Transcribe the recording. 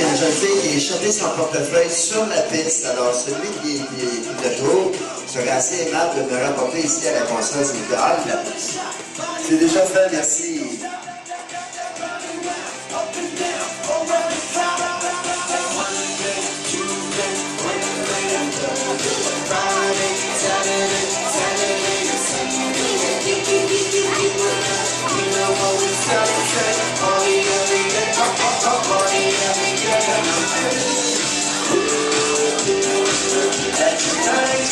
la jeune fille qui a échappé son portefeuille sur la piste. Alors, celui qui, qui, qui le serait assez aimable de me rapporter ici à la console, vous plaît. C'est déjà fait, merci.